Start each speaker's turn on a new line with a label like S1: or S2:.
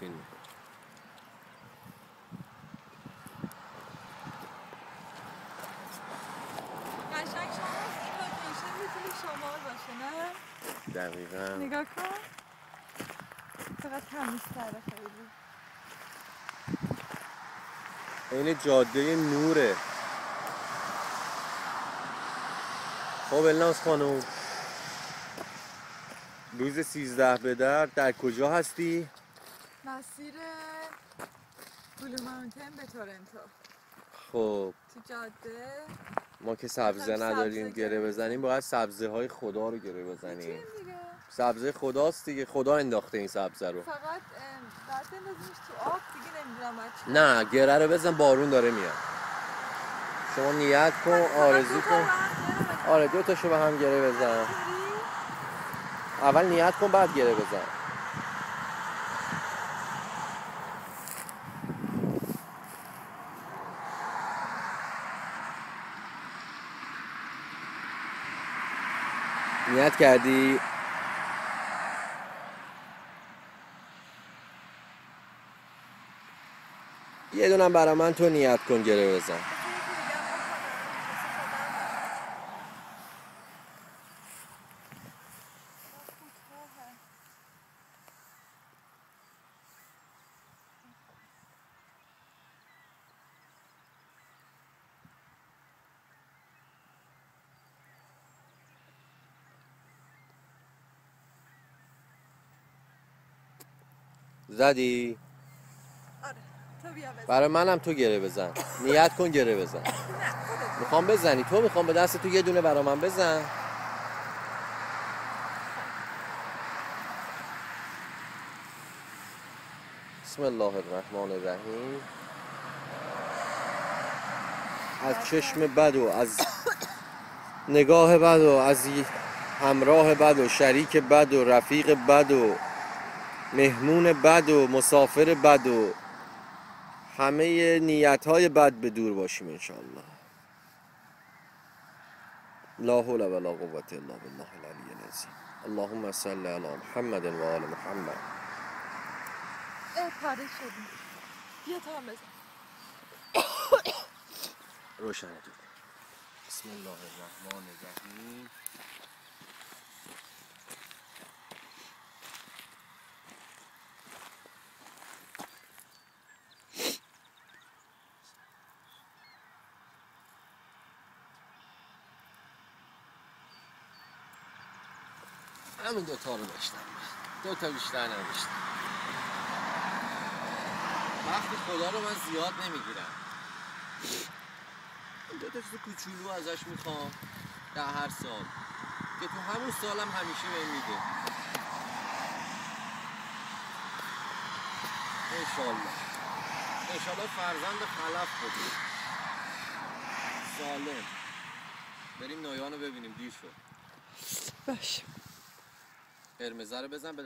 S1: فیلم
S2: شما باشه نه؟
S1: دقیقا.
S2: نگاه کن. چقدر تمیزتره خیلی.
S1: این جاده نوره. خب الناس خانم. روز سیزده به در در کجا هستی؟
S2: مسیر بلو ماونتن به تورنتو.
S1: خب.
S2: تو جاده؟
S1: ما که سبزه نداریم
S2: گره
S1: گره بزنیم باید سبزه های خدا رو گره بزنیم. سبزه خداست دیگه خدا انداخته این سبزه رو.
S2: فقط بعد بندازیمش تو آب دیگه نمی‌دونم
S1: نه گره رو بزن بارون داره میاد. شما نیت کن. آرزو کن. آره دو تاشو به هم گره بزن؟ اول نیت کن بعد گره بزن. نیت کردی؟ یه دونم برا من تو نیت کن گره بزن. زدی؟
S2: آره تو بیا بزن.
S1: برای منم تو گره بزن. نیت کن گره بزن. می‌خوام بزنی. تو می‌خوام به دست تو یه دونه برا من بزن. بسم الله الرحمن الرحیم. از چشم بد و از نگاه بد و از همراه بد و شریک بد و رفیق بد و مهمون بد و مسافر بد و همه نیت های بد به دور باشیم انشالله لا حول ولا قوة الا بالله العلی العظیم اللهم صل علی محمد و آل محمد.
S2: اه پاره شدیم بیا تا هم بزن.
S1: روشن بسم الله الرحمن الرحیم. همین دوتا رو داشتم. دو تا بیشتر نداشتم. وقت خدا رو من زیاد نمی‌گیرم. دو تا چیز کوچولو ازش می‌خوام در هر سال. که تو همون سالم همیشه بهم میده انشالله. انشالله فرزند خلف بودی. سالم. بریم نایان رو ببینیم دیر شد.
S2: باش
S1: قرمزه رو بزن